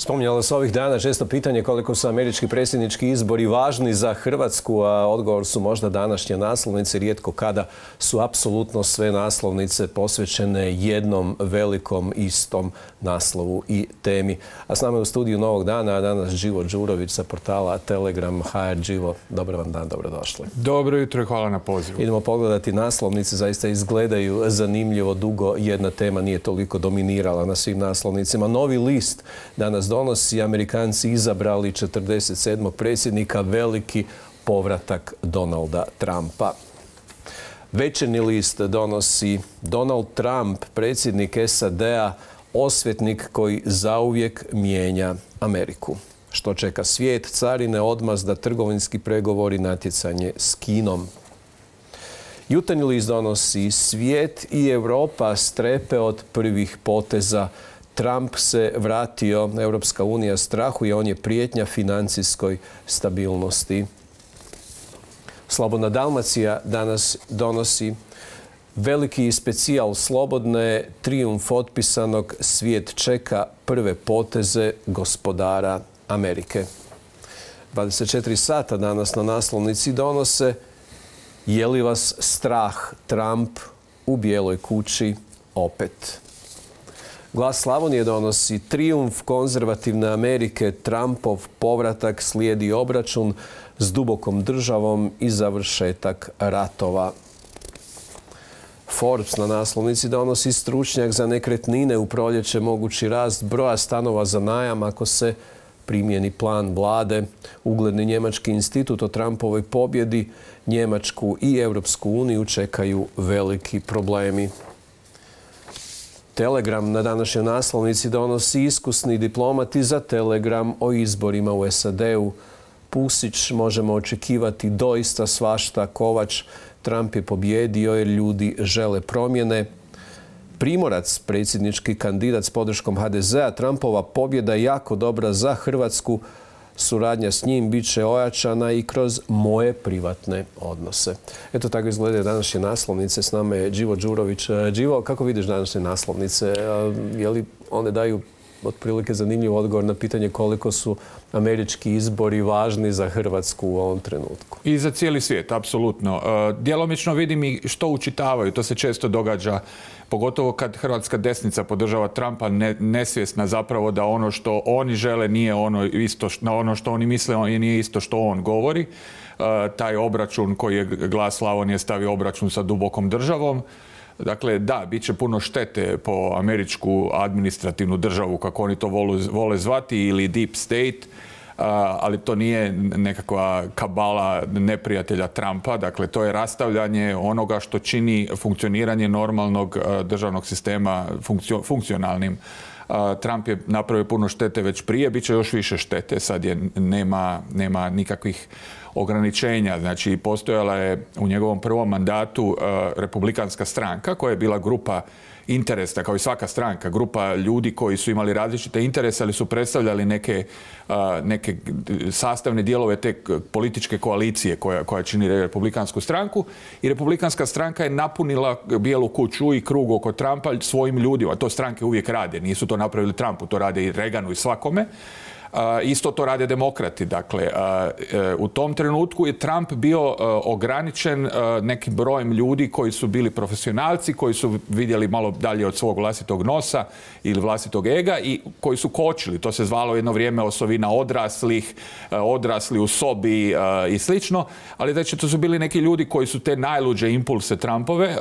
Spominjalo se ovih dana često pitanje koliko su američki predsjednički izbori važni za Hrvatsku, a odgovor su možda današnje naslovnice. Rijetko kada su apsolutno sve naslovnice posvećene jednom velikom istom naslovu i temi. A s nama je u studiju Novog dana, a danas Živo Đurović sa portala Telegram HR. Živo, dobar vam dan, dobrodošli. Dobro jutro i hvala na pozivu. Idemo pogledati naslovnice, zaista izgledaju zanimljivo dugo. Jedna tema nije toliko dominirala na svim naslovnicima. Novi list danas donosi. Amerikanci izabrali 47. predsjednika veliki povratak Donalda Trumpa. Večerni list donosi Donald Trump, predsjednik SAD-a, osvetnik koji zauvijek mijenja Ameriku. Što čeka svijet, carine, odmazda, trgovinski pregovori, natjecanje s Kinom. Jutarnji list donosi svijet i Europa strepe od prvih poteza Trump se vratio, Europska unija strahuje, on je prijetnja financijskoj stabilnosti. Slobodna Dalmacija danas donosi veliki specijal slobodne, trijumf otpisanog, svijet čeka prve poteze gospodara Amerike. 24 sata danas na naslovnici donose je li vas strah Trump u bijeloj kući opet. Glas Slavonije donosi trijumf konzervativne Amerike, Trumpov povratak slijedi obračun s dubokom državom i završetak ratova. Forbes na naslovnici donosi stručnjak za nekretnine u proljeće mogući rast broja stanova za najam ako se primjeni plan vlade. Ugledni Njemački institut o Trumpovoj pobjedi Njemačku i Europsku uniju čekaju veliki problemi. Telegram na današnjoj naslovnici donosi iskusni diplomati za Telegram o izborima u SAD-u. Pusić možemo očekivati doista svašta. Kovač Trump je pobjedio jer ljudi žele promjene. Primorac, predsjednički kandidat s podrškom HDZ-a, Trumpova pobjeda je jako dobra za Hrvatsku suradnja s njim bit će ojačana i kroz moje privatne odnose. Eto tako izgledaju današnje naslovnice. S nama je Đivo Đurović. Đivo, kako vidiš današnje naslovnice? Je li one daju otprilike zanimljiv odgovor na pitanje koliko su američki izbori važni za Hrvatsku u ovom trenutku. I za cijeli svijet, apsolutno. E, djelomično vidim i što učitavaju. To se često događa, pogotovo kad hrvatska desnica podržava Trumpa, nesvjesna zapravo da ono što oni žele nije ono isto, na ono što oni misle nije isto što on govori. E, taj obračun koji je glas Slavonije stavio obračun sa dubokom državom. Dakle, da, bit će puno štete po američku administrativnu državu, kako oni to vole zvati, ili deep state, ali to nije nekakva kabala neprijatelja Trumpa, dakle to je rastavljanje onoga što čini funkcioniranje normalnog državnog sistema funkcionalnim. Trump je napravio puno štete već prije, bit će još više štete, sad je nema, nema nikakvih ograničenja. Znači, postojala je u njegovom prvom mandatu republikanska stranka koja je bila grupa interesa, kao i svaka stranka, grupa ljudi koji su imali različite interese, ali su predstavljali neke, neke sastavne dijelove te političke koalicije koja, koja čini republikansku stranku i republikanska stranka je napunila bijelu kuću i krug oko Trumpa svojim ljudima. To stranke uvijek rade, nisu to napravili Trumpu, to rade i Reganu i svakome. Isto to rade demokrati. Dakle, e, u tom trenutku je Trump bio e, ograničen e, nekim brojem ljudi koji su bili profesionalci, koji su vidjeli malo dalje od svog vlastitog nosa ili vlastitog ega i koji su kočili. To se zvalo jedno vrijeme osovina odraslih, odrasli u sobi i slično. Ali znači to su bili neki ljudi koji su te najluđe impulse Trumpove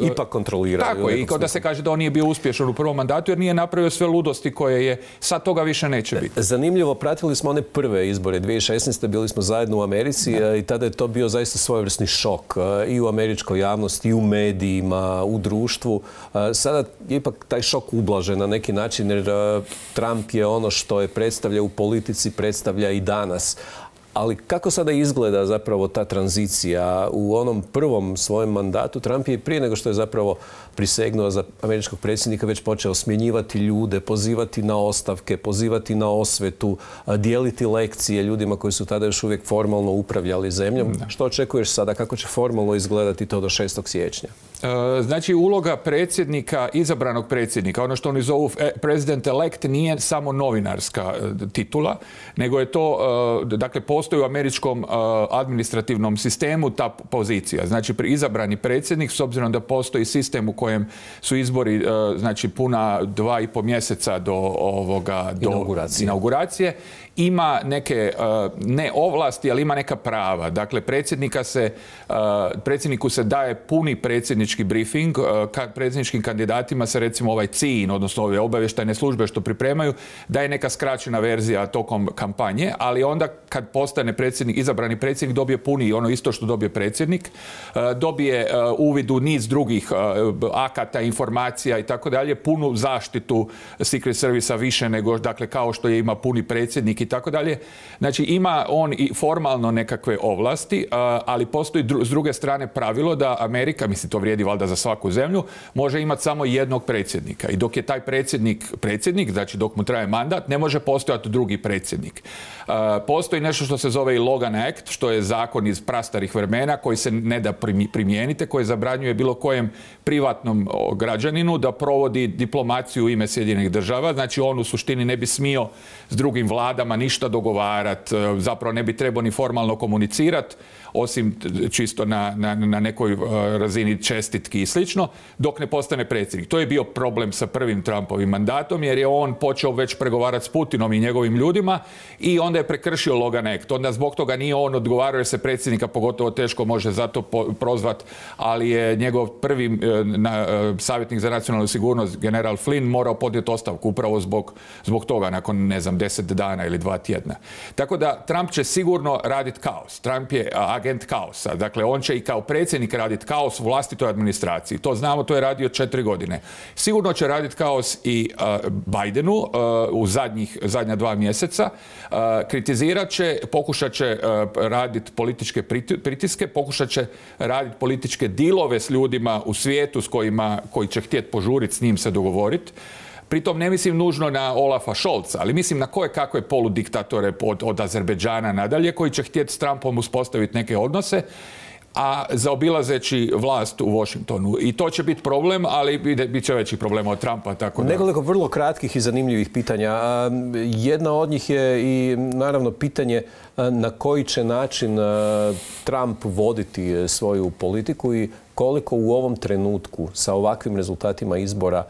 ipak kontrolirali. Tako je. I da se kaže da on nije bio uspješan u prvom mandatu jer nije napravio sve ludosti koje je sad toga više neće biti zanimljivo, pratili smo one prve izbore 2016. Bili smo zajedno u Americi i tada je to bio zaista svojevrsni šok i u američkoj javnosti, i u medijima, u društvu. Sada je ipak taj šok ublažen na neki način jer Trump je ono što je predstavlja u politici, predstavlja i danas. Ali kako sada izgleda zapravo ta tranzicija? U onom prvom svojem mandatu Trump je prije nego što je zapravo prisegnuo za američkog predsjednika već počeo smjenjivati ljude, pozivati na ostavke, pozivati na osvetu, dijeliti lekcije ljudima koji su tada još uvijek formalno upravljali zemljom. Što očekuješ sada? Kako će formalno izgledati to do 6. siječnja? E, znači, uloga predsjednika, izabranog predsjednika, ono što oni zovu e, president elect, nije samo novinarska e, titula, nego je to, dakle, postoji u američkom administrativnom sistemu ta pozicija. Znači, izabrani predsjednik, s obzirom da postoji sistem u kojem su izbori, znači, puna dva i po mjeseca do ovoga, do inauguracije, inauguracije ima neke, ne ovlasti, ali ima neka prava. Dakle, predsjednika se, predsjedniku se daje puni predsjednički briefing, e, predsjedničkim kandidatima se recimo ovaj CIN, odnosno ove obavještajne službe što pripremaju, da je neka skraćena verzija tokom kampanje, ali onda kad postane predsjednik, izabrani predsjednik dobije puni ono isto što dobije predsjednik, e, dobije e, uvid u niz drugih akata, informacija i tako dalje, punu zaštitu Secret Servisa više nego, dakle, kao što je ima puni predsjednik i tako dalje. Znači, ima on i formalno nekakve ovlasti, ali postoji s druge strane pravilo da Amerika, mislim, to vrijedi valjda za svaku zemlju, može imati samo jednog predsjednika. I dok je taj predsjednik predsjednik, znači dok mu traje mandat, ne može postojati drugi predsjednik. Postoji nešto što se zove i Logan Act, što je zakon iz prastarih vremena koji se ne da primijenite, koji zabranjuje bilo kojem privatnom građaninu da provodi diplomaciju u ime Sjedinjenih država. Znači on u suštini ne bi smio s drugim vladama ništa dogovarati, e, zapravo ne bi trebao ni formalno komunicirati osim čisto na, na, na nekoj e, razini čestitki i slično, dok ne postane predsjednik. To je bio problem sa prvim Trumpovim mandatom, jer je on počeo već pregovarati s Putinom i njegovim ljudima i onda je prekršio Logan Act. Onda zbog toga nije on odgovarao se predsjednika pogotovo teško može zato prozvat, ali je njegov prvi e, na, e, savjetnik za nacionalnu sigurnost, general Flynn, morao podnijeti ostavku upravo zbog, zbog toga, nakon, ne znam, deset dana ili dva tjedna. Tako da Trump će sigurno raditi kaos. Trump je agent kaosa. Dakle, on će i kao predsjednik raditi kaos u vlastitoj administraciji. To znamo, to je radio četiri godine. Sigurno će raditi kaos i uh, Bidenu uh, u zadnjih, zadnja dva mjeseca. Uh, kritizirat će, pokušat će raditi političke pritiske, pokušat će raditi političke dilove s ljudima u svijetu s kojima, koji će htjeti požuriti s njim se dogovoriti. Pritom ne mislim nužno na Olafa Šolca, ali mislim na koje kakve poludiktatore od, od Azerbeđana nadalje koji će htjeti s Trumpom uspostaviti neke odnose a zaobilazeći vlast u Washingtonu. I to će biti problem, ali bit će veći problem od Trumpa. Tako da... Nekoliko vrlo kratkih i zanimljivih pitanja. Jedna od njih je i naravno pitanje na koji će način Trump voditi e, svoju politiku i koliko u ovom trenutku sa ovakvim rezultatima izbora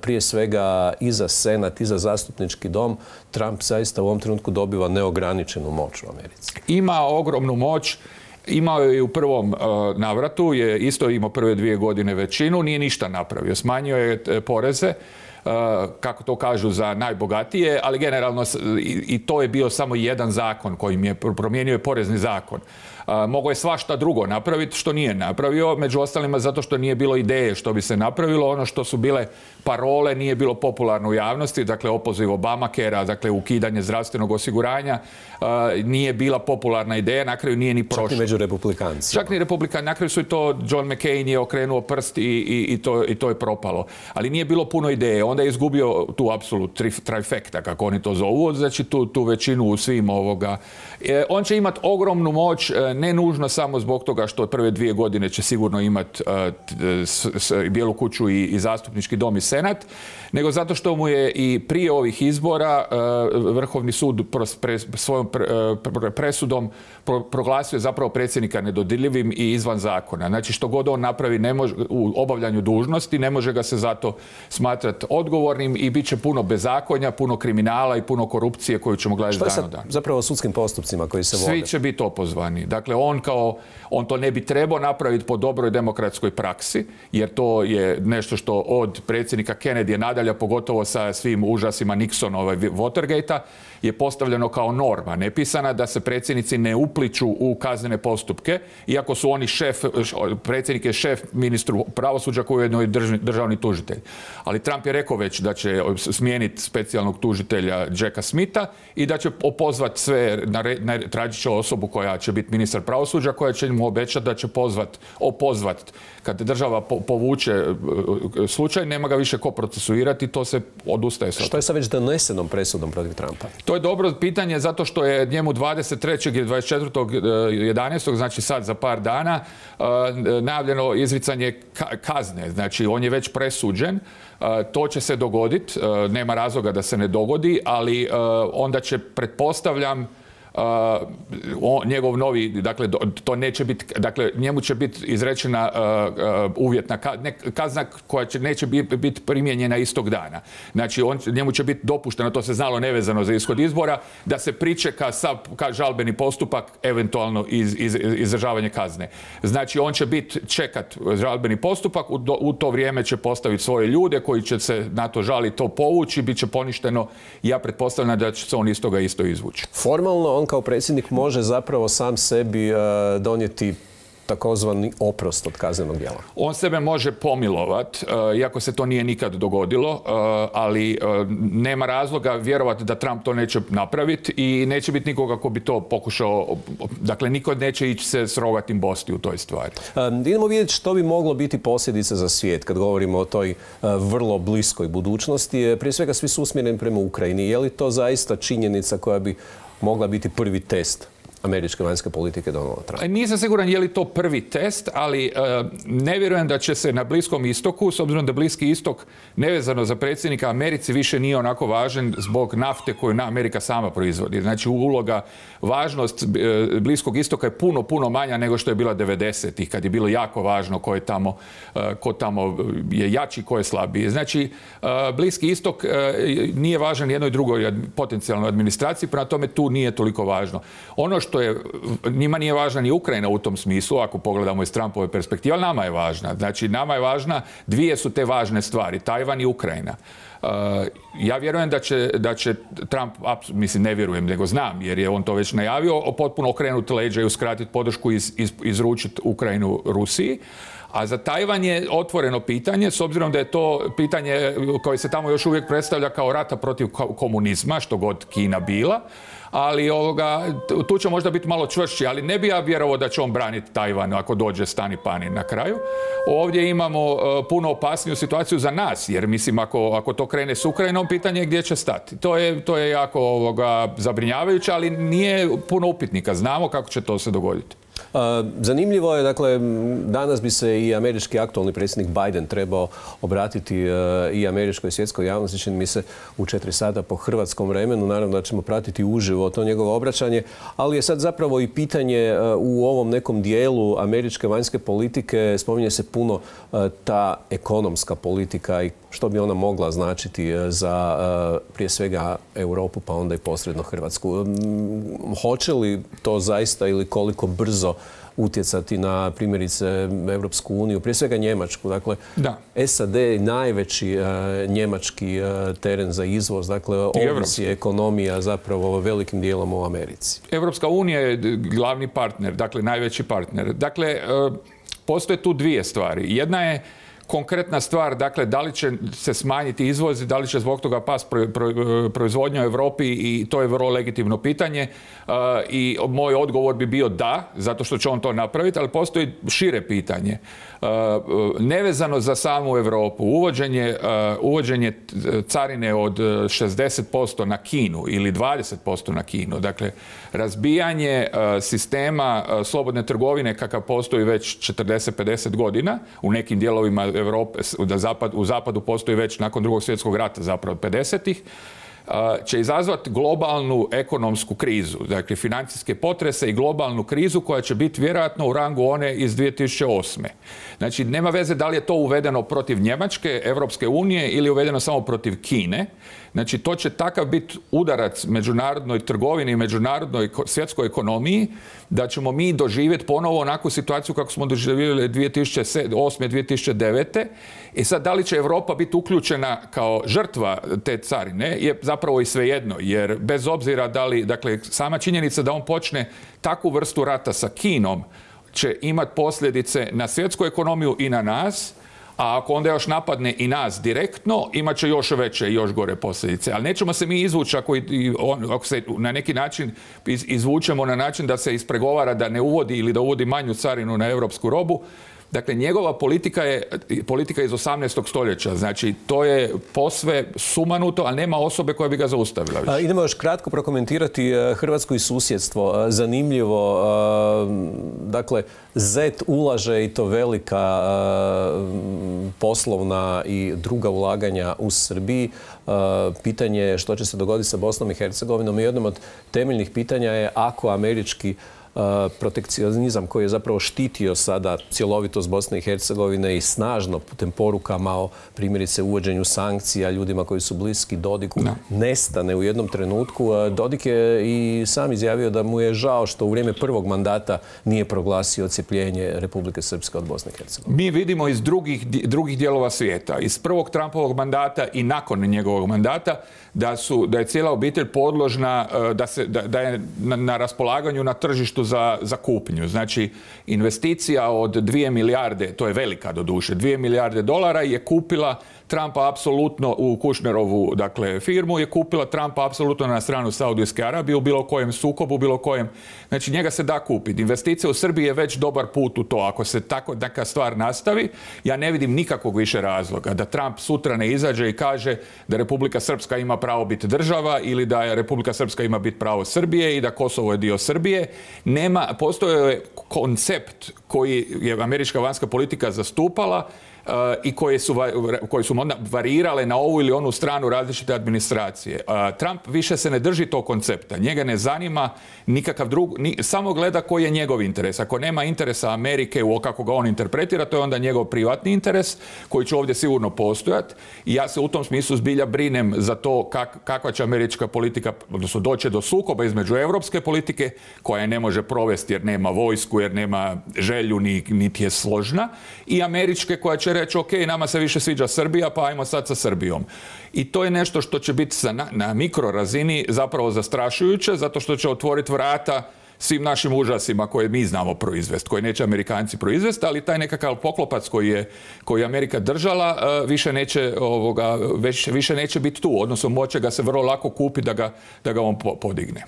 prije svega i za Senat i za zastupnički dom, Trump zaista u ovom trenutku dobiva neograničenu moć u Americi. Ima ogromnu moć. Imao je u prvom navratu, je isto imao prve dvije godine većinu, nije ništa napravio. Smanjio je e, poreze, kako to kažu, za najbogatije, ali generalno i to je bio samo jedan zakon kojim je promijenio je porezni zakon. Mogo je svašta drugo napraviti što nije napravio, među ostalima zato što nije bilo ideje što bi se napravilo. Ono što su bile parole nije bilo popularno u javnosti, dakle opoziv Obamacare, dakle ukidanje zdravstvenog osiguranja, nije bila popularna ideja, na kraju nije ni prošlo. Čak ni među republikancima. Čak ni republikanci, na kraju su i to John McCain je okrenuo prst i, i, to, i to je propalo. Ali nije bilo puno ideje. Onda je izgubio tu apsolut trifekta, kako oni to zovu, znači tu, tu većinu u svim ovoga. E, on će imati ogromnu moć, e, ne nužno samo zbog toga što prve dvije godine će sigurno imati e, Bijelu kuću i, i zastupnički dom i senat, nego zato što mu je i prije ovih izbora Vrhovni sud svojom presudom proglasio zapravo predsjednika nedodirljivim i izvan zakona. Znači što god on napravi ne može, u obavljanju dužnosti, ne može ga se zato smatrati odgovornim i bit će puno bezakonja, puno kriminala i puno korupcije koju ćemo gledati dan dan. Zapravo sudskim postupcima koji se vode. Svi će biti opozvani. Dakle, on kao, on to ne bi trebao napraviti po dobroj demokratskoj praksi, jer to je nešto što od predsjednika Kennedy nadalje, pogotovo sa svim užasima Nixonova i Watergate-a, je postavljeno kao norma nepisana da se predsjednici ne upliču u kaznene postupke, iako su oni šef, predsjednik je šef ministru pravosuđa koji je ujedno državni tužitelj. Ali Trump je rekao rekao već da će smijeniti specijalnog tužitelja Jacka Smitha i da će opozvati sve, tražit će osobu koja će biti ministar pravosuđa, koja će mu obećati da će pozvat, opozvat. Kad država povuče e, slučaj, nema ga više ko procesuirati, to se odustaje. Što je sa već donesenom presudom protiv Trumpa? To je dobro pitanje zato što je njemu 23. ili 24. znači sad za par dana, e, najavljeno izricanje kazne. Znači, on je već presuđen. E, to će se dogoditi. Nema razloga da se ne dogodi, ali onda će, pretpostavljam, uh, njegov novi, dakle, to neće biti, dakle, njemu će biti izrečena uvjetna kazna koja će, neće biti primijenjena istog dana. Znači, on, njemu će biti dopušteno, to se znalo nevezano za ishod izbora, da se pričeka sa žalbeni postupak, eventualno iz, izdržavanje kazne. Znači, on će biti čekat žalbeni postupak, u, u to vrijeme će postaviti svoje ljude koji će se na to žali to povući, bit će poništeno. Ja pretpostavljam da će se on iz toga isto izvući. Formalno on kao predsjednik može zapravo sam sebi e, donijeti takozvani oprost od kaznenog djela? On sebe može pomilovat, e, iako se to nije nikad dogodilo, e, ali nema razloga vjerovati da Trump to neće napraviti i neće biti nikoga ko bi to pokušao, dakle niko neće ići se s rogatim bosti u toj stvari. Idemo vidjeti što bi moglo biti posljedice za svijet kad govorimo o toj vrlo bliskoj budućnosti. Prije svega svi su usmjereni prema Ukrajini. Je li to zaista činjenica koja bi mogla biti prvi test američke vanjske politike Donalda Trumpa. Nisam siguran je li to prvi test, ali e, ne vjerujem da će se na Bliskom istoku, s obzirom da Bliski istok nevezano za predsjednika Americi više nije onako važan zbog nafte koju Amerika sama proizvodi. Znači uloga, važnost e, Bliskog istoka je puno, puno manja nego što je bila 90-ih, kad je bilo jako važno ko je tamo, e, ko tamo je jači, ko je slabiji. Znači, Bliski istok nije važan jednoj drugoj potencijalnoj administraciji, prema tome tu nije toliko važno. Ono što što je, njima nije važna ni Ukrajina u tom smislu, ako pogledamo iz Trumpove perspektive, ali nama je važna. Znači, nama je važna, dvije su te važne stvari, Tajvan i Ukrajina. Uh, ja vjerujem da će, da će Trump, mislim ne vjerujem, nego znam, jer je on to već najavio, potpuno okrenuti leđa i uskratiti podršku i iz, izručiti Ukrajinu Rusiji. A za Tajvan je otvoreno pitanje, s obzirom da je to pitanje koje se tamo još uvijek predstavlja kao rata protiv komunizma, što god Kina bila ali ovoga, tu će možda biti malo čvršći, ali ne bi ja vjerovao da će on braniti Tajvan ako dođe stani pani na kraju. Ovdje imamo e, puno opasniju situaciju za nas, jer mislim ako, ako to krene s Ukrajinom, pitanje je gdje će stati. To je, to je jako ovoga, zabrinjavajuće, ali nije puno upitnika. Znamo kako će to se dogoditi. Zanimljivo je, dakle, danas bi se i američki aktualni predsjednik Biden trebao obratiti e, i američkoj svjetskoj javnosti, čini mi se u četiri sata po hrvatskom vremenu. Naravno da ćemo pratiti uživo to njegovo obraćanje, ali je sad zapravo i pitanje e, u ovom nekom dijelu američke vanjske politike, spominje se puno e, ta ekonomska politika i što bi ona mogla značiti za prije svega Europu pa onda i posredno Hrvatsku. Hoće li to zaista ili koliko brzo utjecati na primjerice Europsku uniju, prije svega Njemačku. Dakle, da. SAD je najveći uh, njemački uh, teren za izvoz, dakle ovisi ekonomija zapravo velikim dijelom u Americi. Europska unija je glavni partner, dakle najveći partner. Dakle, uh, postoje tu dvije stvari. Jedna je konkretna stvar, dakle, da li će se smanjiti izvoz i da li će zbog toga pas proizvodnja u Europi i to je vrlo legitimno pitanje i moj odgovor bi bio da, zato što će on to napraviti, ali postoji šire pitanje. Nevezano za samu Europu, uvođenje, uvođenje carine od 60% na Kinu ili 20% na Kinu, dakle, razbijanje sistema slobodne trgovine kakav postoji već 40-50 godina u nekim dijelovima Europe, u zapadu postoji već nakon drugog svjetskog rata zapravo 50-ih, će izazvati globalnu ekonomsku krizu, dakle financijske potrese i globalnu krizu koja će biti vjerojatno u rangu one iz 2008. Znači, nema veze da li je to uvedeno protiv Njemačke, Europske unije ili uvedeno samo protiv Kine. Znači, to će takav biti udarac međunarodnoj trgovini i međunarodnoj svjetskoj ekonomiji da ćemo mi doživjeti ponovo onakvu situaciju kako smo doživjeli 2008. 2009. I sad, da li će Europa biti uključena kao žrtva te carine je zapravo i svejedno, jer bez obzira da li, dakle, sama činjenica da on počne takvu vrstu rata sa Kinom će imati posljedice na svjetsku ekonomiju i na nas, a ako onda još napadne i nas direktno, imat će još veće i još gore posljedice. Ali nećemo se mi izvući ako, ako se na neki način izvučemo na način da se ispregovara da ne uvodi ili da uvodi manju carinu na europsku robu, Dakle, njegova politika je politika iz 18. stoljeća. Znači, to je posve sumanuto, a nema osobe koja bi ga zaustavila. idemo još kratko prokomentirati e, Hrvatsko i susjedstvo. E, zanimljivo. E, dakle, Z ulaže i to velika poslovna i druga ulaganja u Srbiji. Pitanje je što će se dogoditi sa Bosnom i Hercegovinom. I jednom od temeljnih pitanja je ako američki protekcionizam koji je zapravo štitio sada cjelovitost Bosne i Hercegovine i snažno putem porukama o primjerice uvođenju sankcija ljudima koji su bliski Dodiku nestane u jednom trenutku. Dodik je i sam izjavio da mu je žao što u vrijeme prvog mandata nije proglasio ocijepljenje Republike Srpske od Bosne i Hercegovine. Mi vidimo iz drugih, drugih dijelova svijeta, iz prvog Trumpovog mandata i nakon njegovog mandata, da, su, da je cijela obitelj podložna, e, da, se, da, da je na, na raspolaganju na tržištu za, za kupnju. Znači, investicija od 2 milijarde, to je velika doduše, 2 milijarde dolara je kupila Trumpa apsolutno u Kušnerovu dakle, firmu je kupila Trumpa apsolutno na stranu Saudijske Arabije u bilo kojem sukobu, bilo kojem. Znači njega se da kupiti. Investicija u Srbiji je već dobar put u to. Ako se tako neka stvar nastavi, ja ne vidim nikakvog više razloga da Trump sutra ne izađe i kaže da Republika Srpska ima pravo biti država ili da je Republika Srpska ima biti pravo Srbije i da Kosovo je dio Srbije. Nema, postoje koncept koji je američka vanjska politika zastupala i koje su, koje su onda varirale na ovu ili onu stranu različite administracije. Trump više se ne drži tog koncepta. Njega ne zanima nikakav drug, samo gleda koji je njegov interes. Ako nema interesa Amerike u kako ga on interpretira, to je onda njegov privatni interes koji će ovdje sigurno postojati. I ja se u tom smislu zbilja brinem za to kakva će američka politika, odnosno doće do sukoba između europske politike koja ne može provesti jer nema vojsku, jer nema želju, niti je složna, i američke koja će reći, ok, nama se više sviđa Srbija, pa ajmo sad sa Srbijom. I to je nešto što će biti na, na mikro razini zapravo zastrašujuće, zato što će otvoriti vrata svim našim užasima koje mi znamo proizvesti, koje neće Amerikanci proizvesti, ali taj nekakav poklopac koji je, koji Amerika držala e, više neće, ovoga, više neće biti tu, odnosno moće ga se vrlo lako kupiti da ga, da ga on podigne.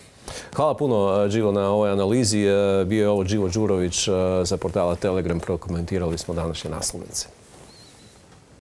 Hvala puno Đivo na ovoj analizi. E, bio je ovo Đivo Đurović e, za portala Telegram. Prokomentirali smo današnje naslovnice.